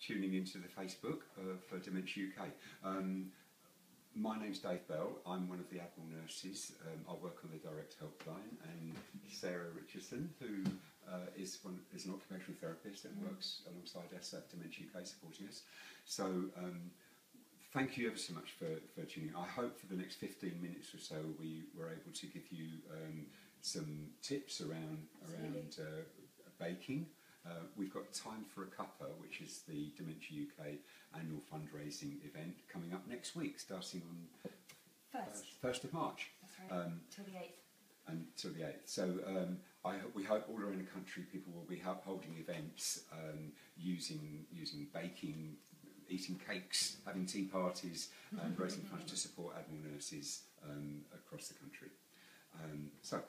tuning into the Facebook uh, for Dementia UK. Um, my name's Dave Bell. I'm one of the Admiral nurses. Um, I work on the direct helpline, and Sarah Richardson, who uh, is one, is an occupational therapist and works alongside us at Dementia UK, supporting us. So. Um, thank you ever so much for, for tuning in. I hope for the next 15 minutes or so we were able to give you um, some tips around around uh, baking. Uh, we've got Time for a Cuppa, which is the Dementia UK annual fundraising event coming up next week, starting on First. first of March That's right. um, Till the 8th. until the 8th. So um, I, we hope all around the country people will be holding events um, using using baking, eating cakes, having tea parties, and raising funds to support Admiral nurses um, across the country. Um, so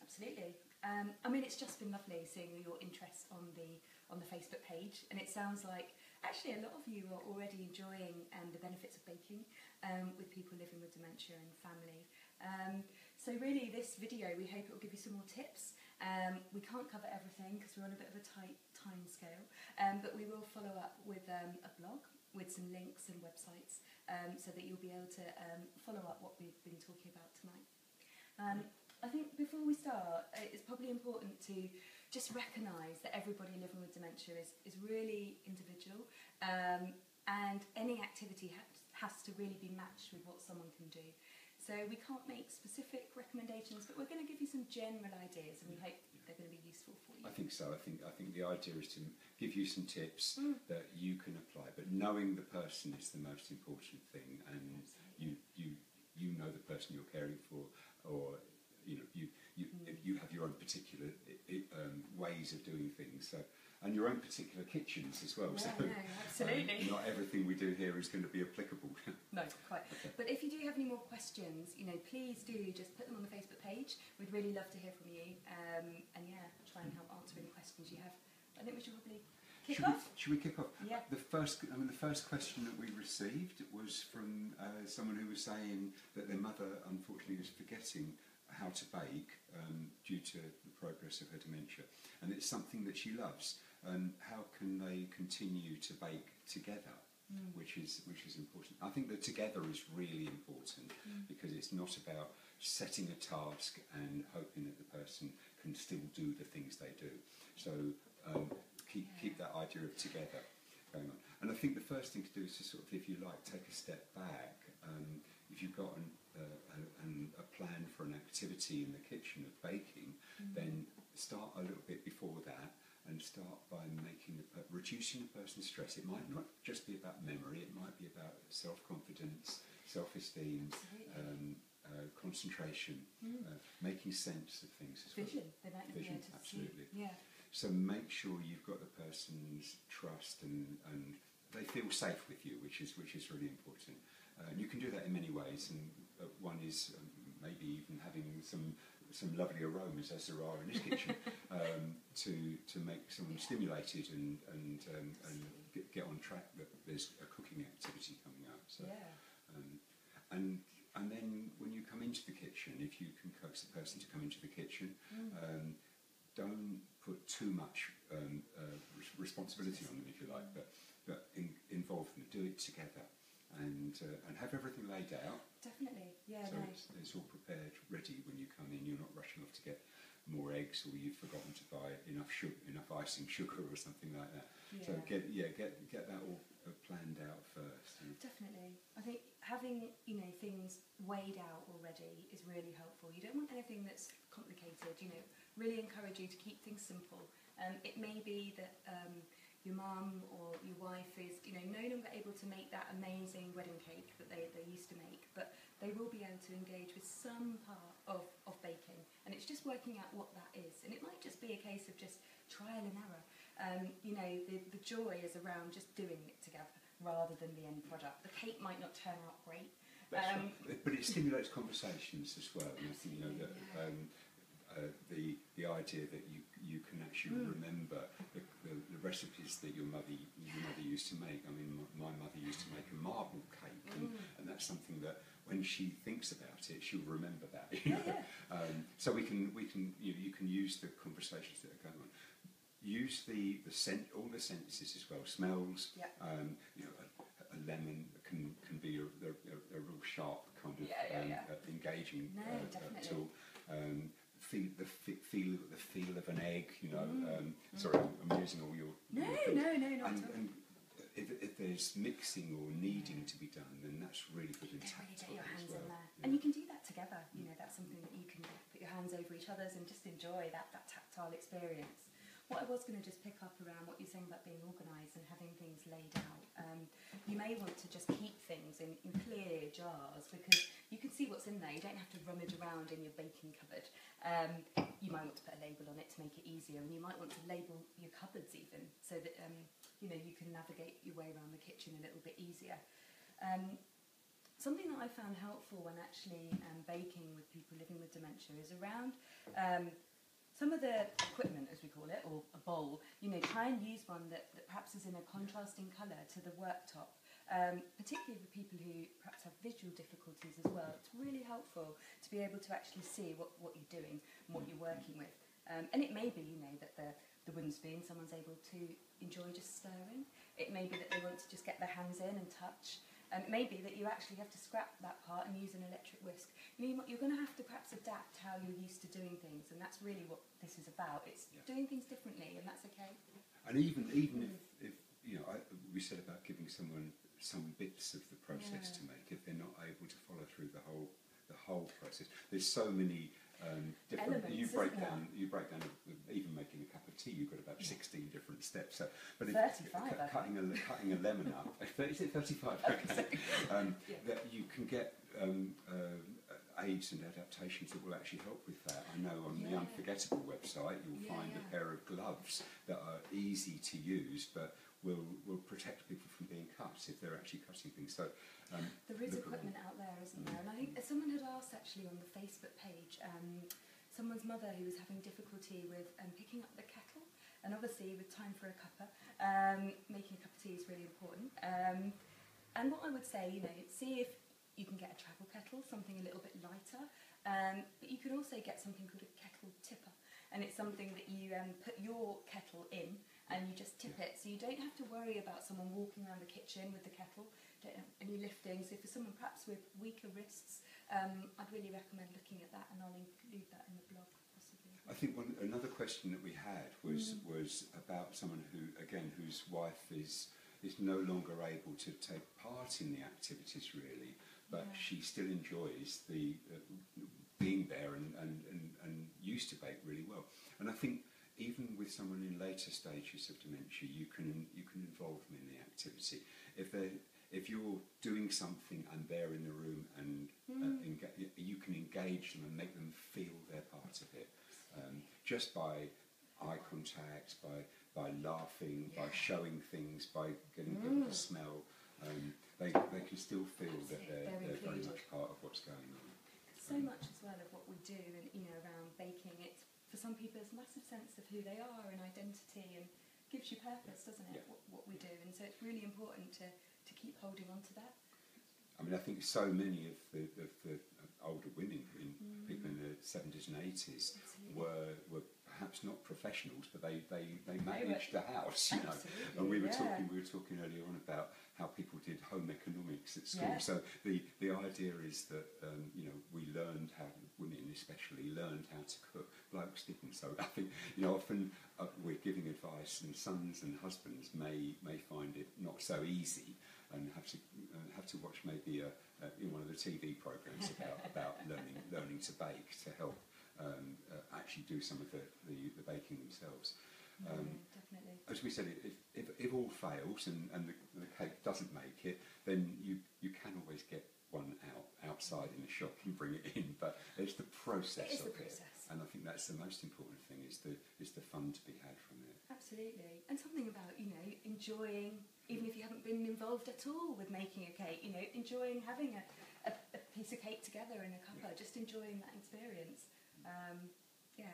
Absolutely. Um, I mean, it's just been lovely seeing your interest on the on the Facebook page, and it sounds like actually a lot of you are already enjoying um, the benefits of baking um, with people living with dementia and family. Um, so really, this video we hope it will give you some more tips. Um, we can't cover everything because we're on a bit of a tight time scale, um, but we will follow up with um, a blog with some links and websites um, so that you'll be able to um, follow up what we've been talking about tonight. Um, I think before we start, uh, it's probably important to just recognise that everybody living with dementia is, is really individual um, and any activity has, has to really be matched with what someone can do. So we can't make specific recommendations, but we're going to give you some general ideas and we hope they're going to be useful for you. I think so. I think I think the idea is to give you some tips Mm. that you can apply, but knowing the person is the most important thing, and you you you know the person you're caring for, or you know, you you mm. you have your own particular um, ways of doing things. So and your own particular kitchens as well. Yeah, so, no, absolutely. Um, not everything we do here is going to be applicable. no, quite. But if you do have any more questions, you know, please do just put them on the Facebook page. We'd really love to hear from you, um, and yeah, try and help answer any questions you have. I think we should probably. Kick should, off? We, should we kick off? Yeah. The first, I mean, the first question that we received was from uh, someone who was saying that their mother, unfortunately, was forgetting how to bake um, due to the progress of her dementia, and it's something that she loves. And how can they continue to bake together? Which is which is important. I think that together is really important because it's not about setting a task and hoping that the person can still do the things they do. So um, keep keep that idea of together going on. And I think the first thing to do is to sort of, if you like, take a step back. Um, if you've got an, a, an, a plan for an activity in the kitchen of baking, then start a little bit before that and start by making the, per- reducing the person's stress. It might not just be about memory; it might be about self-confidence, self-esteem, um, uh, concentration, uh, making sense of things as well. Vision. They might be Vision, absolutely. see. Yeah. So make sure you've got the person's trust and, and they feel safe with you, which is which is really important. Uh, and you can do that in many ways. And uh, one is um, maybe even having some some lovely aromas, as there are in this kitchen, um, to to make someone stimulated and and um, and get, get on track that there's a cooking activity coming up. So. Yeah. Um, and and then when you come into the kitchen, if you can coax the person to come into the kitchen, um, don't put too much um, uh, responsibility on them, if you like, but but in, involve them, do it together, and uh, and have everything laid out Definitely. Yeah. so no. it's, it's all prepared, ready when you come in. You're not rushing off to get more eggs, or you've forgotten to buy enough sugar, enough icing sugar, or something like that. So get yeah get get that all uh, planned out first. Definitely. I think having, you know, things weighed out already is really helpful. You don't want anything that's complicated, you know, really encourage you to keep things simple. Um, it may be that um, your mum or your wife is, you know, no longer able to make that amazing wedding cake that they, they used to make, but they will be able to engage with some part of, of baking. And it's just working out what that is. And it might just be a case of just trial and error. Um, you know, the, the joy is around just doing it together rather than the end product. The cake might not turn out great. Um, right. But it stimulates conversations as well. And I think you know that um, uh, the the idea that you you can actually Mm. remember recipes that your mother your mother used to make. I mean, my, my mother used to make a marble cake, and, Mm. and that's something that when she thinks about it, she'll remember that. You Yeah, know? Um, so we can we can you, know, you can use the conversations that are going on. use the, the scent, all the senses as well, smells. Yeah. Um, you know, a, a lemon can, can be a, a, a real sharp kind of Yeah, yeah, um, yeah. Uh, engaging No, uh, uh, tool. Um, feel the feel the feel of an egg. You know, Mm. um, sorry, I'm, I'm using all your. No, your no, no, not and, at all. and if, if there's mixing or needing to be done, then that's really good You and really tactile as hands well. Yeah. And you can do that together. You know, that's something that you can put your hands over each other's and just enjoy that, that tactile experience. What I was going to just pick up around what you're saying about being organised and having things laid out. Um, you may want to just keep things in, in clear jars because you can see what's in there. You don't have to rummage around in your baking cupboard. Um, you might want to put a label on it to make it easier, and you might want to label your cupboards even so that um, you know you can navigate your way around the kitchen a little bit easier. Um, something that I found helpful when actually um, baking with people living with dementia is around um, some of the equipment, as we call it, or a bowl. You know, try and use one that, that perhaps is in a contrasting colour to the worktop. Um, particularly for people who perhaps have visual difficulties as well, it's really helpful to be able to actually see what, what you're doing and what you're working with. Um, and it may be, you know, that the, the wooden spoon someone's able to enjoy just stirring. It may be that they want to just get their hands in and touch. Um, it may be that you actually have to scrap that part and use an electric whisk. You know, you're going to have to perhaps adapt how you're used to doing things, and that's really what this is about. It's Yeah. doing things differently, and that's okay. And even even Mm. if, if you know, I, we said about giving someone some bits of the process Yeah. to make, if they're not able to follow through the whole the whole process, there's so many um, different. Elements, you break down. You break down. Even making a cup of tea, you've got about 16 different steps. So, but if, 35, I cu- cutting a cutting a lemon up. Is it 35? Okay. Um, Yeah. That you can get. Um, uh, aids and adaptations that will actually help with that. I know on the Unforgettable website you'll Yeah, find a pair of gloves that are easy to use but will will protect people from being cut if they're actually cutting things. So um, There is equipment out there, isn't there? And I think someone had asked actually on the Facebook page, um, someone's mother who was having difficulty with um, picking up the kettle, and obviously with time for a cuppa, um, making a cup of tea is really important. Um, and what I would say, you know, see if you can get a travel kettle, something a little bit lighter, um, but you can also get something called a kettle tipper, and it's something that you put your kettle in and you just tip it, so you don't have to worry about someone walking around the kitchen with the kettle, don't have any lifting. So for someone perhaps with weaker wrists, um, I'd really recommend looking at that, and I'll include that in the blog possibly. I think one, another question that we had was Mm. was about someone who again whose wife is is no longer able to take part in the activities really, but Yeah. she still enjoys the uh, being there and, and, and, and used to bake really well. And I think even with someone in later stages of dementia, you can you can involve them in the activity. If they if you're doing something and they're in the room and uh, Mm. enga- you can engage them and make them feel they're part of it um, just by eye contact, by by laughing, by showing things, by getting them to Mm. smell. Um, they, they can still feel That's that they're, they're they're very much part of what's going on. So much as well of what we do, and you know, around baking, it's for some people it's a massive sense of who they are and identity, and gives you purpose, doesn't it? Yeah. What, what we do, and so it's really important to to keep holding on to that. I mean, I think so many of the, of the older women, in, Mm. people in the 70s and 80s, Absolutely. were, were perhaps not professionals, but they, they, they managed the house, you know. And we were yeah. talking, we were talking earlier on about how people did home economics at school. Yeah. So the, the idea is that um, you know we learned how women especially learned how to cook. Blokes didn't. So I think you know often uh, we're giving advice, and sons and husbands may may find it not so easy and have to uh, have to watch maybe a, a, in one of the TV programs about about learning learning to bake to help um, uh, actually do some of the, the, the baking themselves. Um, yeah, as we said, if, if, if all fails and, and the, the cake doesn't make it, then you, you can always get one out outside in the shop and bring it in. But it's the process It is of the process. it, and I think that's the most important thing is the is the fun to be had from it. Absolutely. And something about, you know, enjoying, even if you haven't been involved at all with making a cake, you know, enjoying having a, a, a piece of cake together in a cuppa, just enjoying that experience. Um, yeah.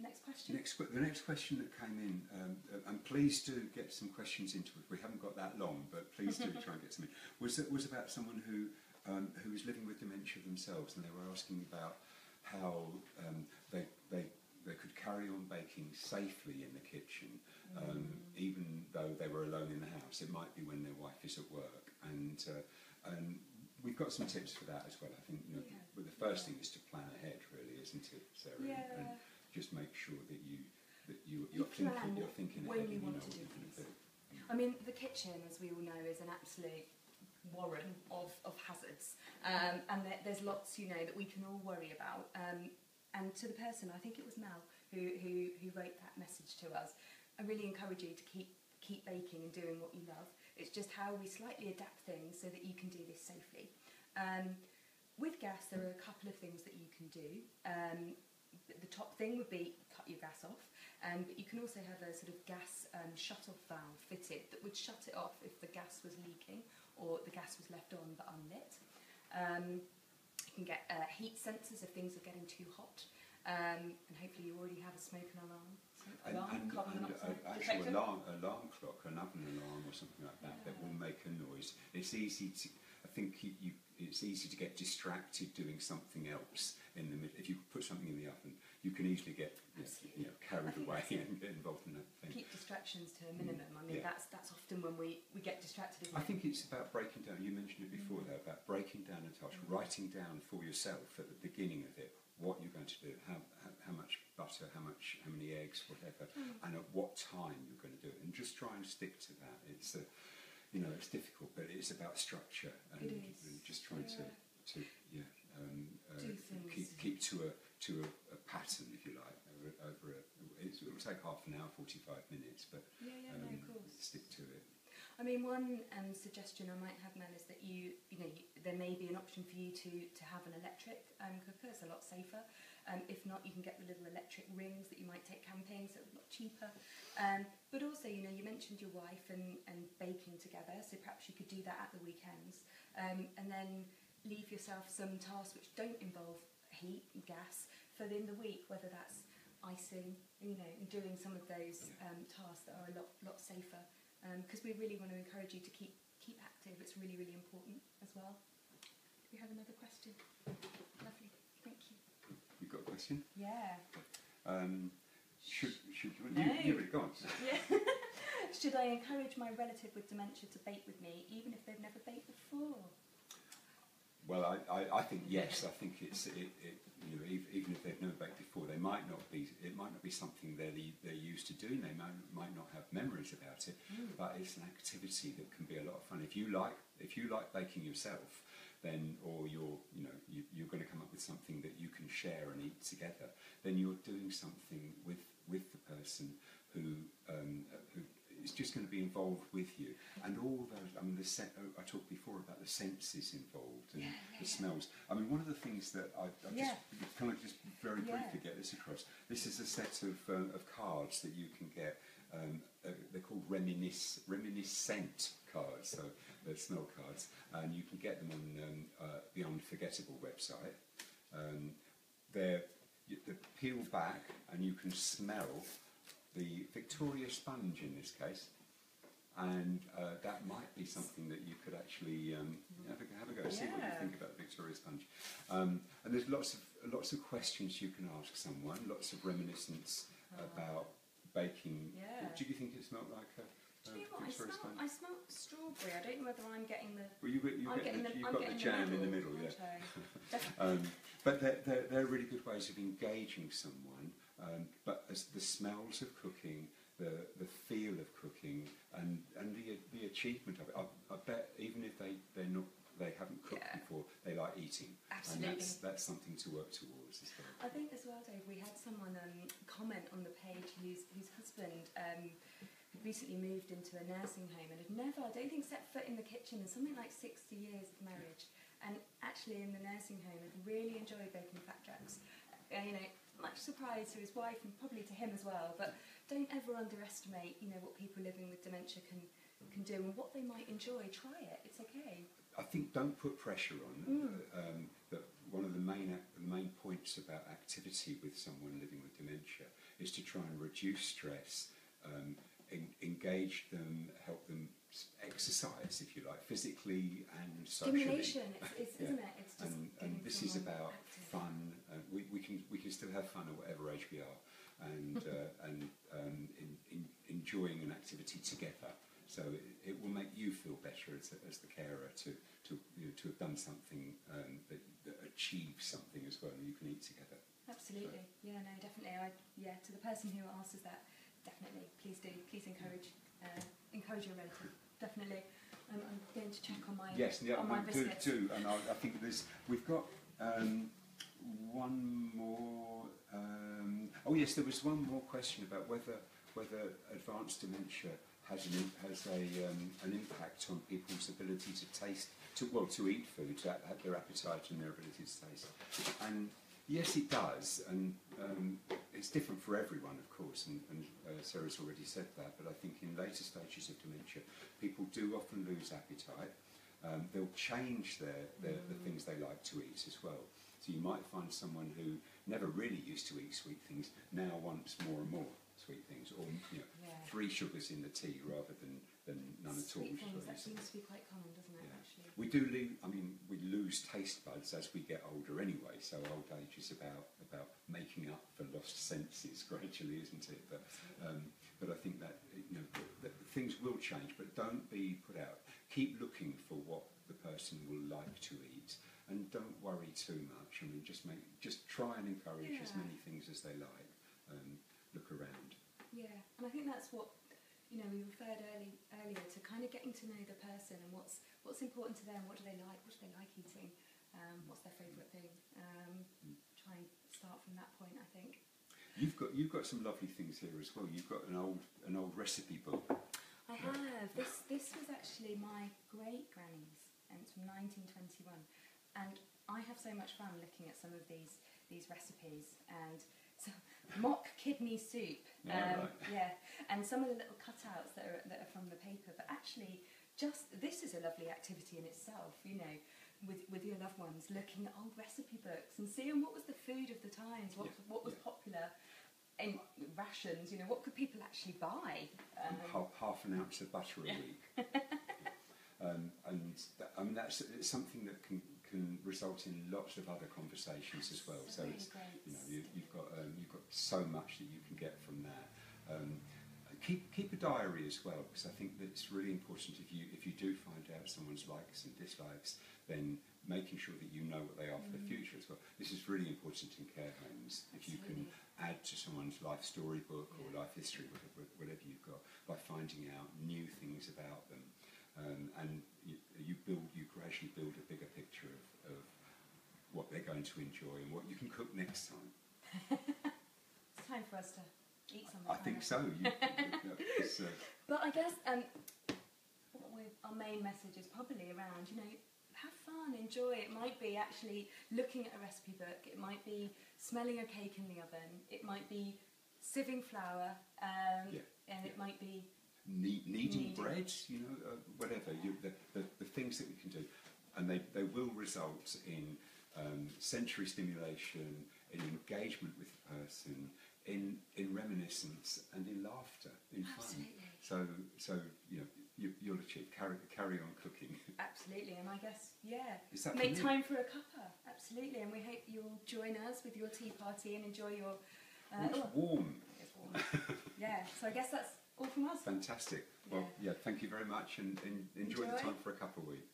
Next question. Next, the next question that came in, um, and please do get some questions into it. We haven't got that long, but please do try and get some in. Was it was about someone who um, who was living with dementia themselves, and they were asking about how um, they they they could carry on baking safely in the kitchen, um, even though they were alone in the house. It might be when their wife is at work, and uh, and we've got some tips for that as well. I think you know, Yeah. but the first thing is to plan ahead, really, isn't it, Sarah? Yeah. And just make sure that you that you You you're thinking plan you're thinking when you want know to do you're going to things. I mean, the kitchen, as we all know, is an absolute warren of, of hazards. Um, and there, there's lots, you know, that we can all worry about. Um, and to the person, I think it was Mel who, who, who wrote that message to us, I really encourage you to keep, keep baking and doing what you love. It's just how we slightly adapt things so that you can do this safely. Um, with gas, there are a couple of things that you can do. Um, the, top thing would be cut your gas off, um, but you can also have a sort of gas um, shut-off valve fitted that would shut it off if the gas was leaking or the gas was left on but unlit. Um, you can get uh, heat sensors if things are getting too hot, um, and hopefully you already have a smoke alarm. Smoke And, alarm, and, and a, actual alarm, alarm clock, an oven alarm or something like that, that will make a noise. It's easy to, I think you, you, it's easy to get distracted doing something else in the middle. If you put something in the oven, you can easily get you know, you know, carried away and get involved in that thing. Keep distractions to a mm, minimum. I mean, Yeah. that's that's often when we, we get distracted. Isn't I it? think it's about breaking down. You mentioned it before, mm. though, about breaking down a task, mm. writing down for yourself at the beginning of it what you're going to do, how, how, much butter, how much, how many eggs, whatever, and at what time you're going to do it, and just try and stick to that. It's a, you know, it's difficult, but it's about structure and, It and just trying to, to yeah, um, uh, keep, keep to a to a, a pattern, if you like, over, over a. It's, it'll take half an hour, forty-five minutes, but Yeah, yeah, no, um, of course. stick to it. I mean, one um, suggestion I might have, Mel, is that you, you know, you, there may be an option for you to, to have an electric um, cooker. It's a lot safer. Um, if not, you can get the little electric rings that you might take camping, so it's a lot cheaper. Um, but also, you know, you mentioned your wife and, and baking together, so perhaps you could do that at the weekends, um, and then leave yourself some tasks which don't involve heat and gas for in the week, whether that's icing, you know, and doing some of those um, tasks that are a lot lot safer because we really want to encourage you to keep keep active. It's really really important as well. Do we have another question? Lovely, thank you. You've got a question? Yeah. Um, should should you, No. you, you go on. Yeah. Should I encourage my relative with dementia to bake with me, even if they've never baked before? Well, I, I, I think yes. I think it's it, it, you know even if they've never baked before, they might not be. It might not be something they're the, they're used to doing. They might might not have memories about it, hmm. but it's an activity that can be a lot of fun. If you like if you like baking yourself, then or you're you know you, you're going to come up with something that you can share and eat together. Then you're doing something with with the person who um, is just going to be involved with you, and all those. I mean, the sen- oh, I talked before about the senses involved and Yeah, the yeah, smells. I mean, one of the things that I, I Yeah. just can I just very briefly get this across. This is a set of um, of cards that you can get. Um, uh, they're called reminis- reminiscent cards, so they're smell cards, and you can get them on um, uh, the Unforgettable website. Um, they're you, they peel back, and you can smell the Victoria sponge in this case, and uh, that might be something that you could actually um, have, a, have a go. See what you think about the Victoria sponge. Um, and there's lots of lots of questions you can ask someone, lots of reminiscence about baking. Yeah. Do you think it smelled like a, Do you know what? I Victoria smell, sponge? I smell strawberry. I don't know whether I'm getting the. well, you, you I'm get getting the, the. you've got the getting jam in the middle, yeah. aren't I? Definitely. Um, but they're, they're, they're really good ways of engaging someone. Um, but as the smells of cooking, the, the feel of cooking, and, and the, the achievement of it, I, I bet even if they, they're not, they haven't cooked Yeah. before, they like eating. Absolutely. And that's, that's something to work towards as well. I think as well, Dave, we had someone um, comment on the page whose, whose husband um, had recently moved into a nursing home and had never, I don't think, set foot in the kitchen in something like 60 years of marriage. And actually, in the nursing home, had really enjoyed baking flapjacks. Uh, you know, much surprise to his wife and probably to him as well. But don't ever underestimate, you know, what people living with dementia can can do and what they might enjoy. Try it. It's okay. I think don't put pressure on. Mm. Um, that one of the main the main points about activity with someone living with dementia is to try and reduce stress, um, en- engage them, help them exercise, if you like, physically and socially. Stimulation, it's, it's, Yeah. isn't it? It's just And, and this is about active. fun. Uh, we, we can we can still have fun at whatever age we are, and uh, and um, in, in enjoying an activity together. So it, it will make you feel better as, as the carer to to you know, to have done something um, that, that achieves something as well, and you can eat together. Absolutely. Yeah, no, definitely. I yeah, to the person who asks that, definitely. Please do. Please encourage uh, encourage your relative. Definitely. Um, I'm going to check on my Yes, yeah, on my do, biscuits. do, and I, I think there's we've got um, one more. Um, oh yes, there was one more question about whether whether advanced dementia has an has a um, an impact on people's ability to taste to well to eat food, to have their appetite and their ability to taste. And yes, it does, and um, it's different for everyone, of course. And, and uh, Sarah's already said that, but I think in later stages of dementia, people do often lose appetite. Um, they'll change their, their, the things they like to eat as well. So you might find someone who never really used to eat sweet things now wants more and more sweet things, or you know, Yeah. three sugars in the tea rather than, than none at all. Sweet things, that seems to be quite common, doesn't it, Yeah. actually? We do lose. I mean, we lose taste buds as we get older anyway. So old age is about about making up for lost senses gradually, isn't it? But um, but I think that you know that things will change. But don't be put out. Keep looking for what the person will like to eat, and don't worry too much. I mean, just make just try and encourage as many things as they like. Um, look around. Yeah, and I think that's what you know we referred early, earlier to kind of getting to know the person and what's what's important to them, what do they like, what do they like eating, um, what's their favourite thing. Um, try and start from that point. I think. You've got you've got some lovely things here as well. You've got an old an old recipe book. I have this. This was actually my great granny's, and it's from 1921. And I have so much fun looking at some of these these recipes and. So, mock kidney soup, Yeah, um, right. yeah, and some of the little cutouts that are that are from the paper. But actually, just this is a lovely activity in itself. You know, with with your loved ones, looking at old recipe books and seeing what was the food of the times, what Yeah, what was yeah. popular, in rations. You know, what could people actually buy? Um, half, half an ounce of butter a week. um, and that, I mean that's something that can can result in lots of other conversations as well. So it's you know you, you've got um, you've got so much that you can get from that. Um, keep keep a diary as well because I think that it's really important if you if you do find out someone's likes and dislikes, then making sure that you know what they are for the future as well. This is really important in care homes. If you can add to someone's life storybook or life history, whatever, whatever you've got, by finding out new things about them, um, and you, you build, you gradually build a bigger picture of, of what they're going to enjoy and what you can cook next time. It's time for us to eat something. I think so. You, it's, uh, But I guess um, what we our main message is probably around, you know, have fun, enjoy. It might be actually looking at a recipe book. It might be smelling a cake in the oven. It might be sieving flour. Um, Yeah, And it might be kneading Kneading. bread, you know, uh, whatever, you, the, the, the things that we can do. And they, they will result in um, sensory stimulation, in engagement with the person, in, in reminiscence, and in laughter, in fun. So, so you know, you, you'll achieve, carry, carry on cooking. absolutely. And I guess, yeah, make time for a cuppa. Absolutely. And we hope you'll join us with your tea party and enjoy your. Uh, It's oh, warm. it's warm. yeah. So I guess that's all from us. Fantastic. Well, yeah, thank you very much and, and enjoy, the time for a couple of weeks.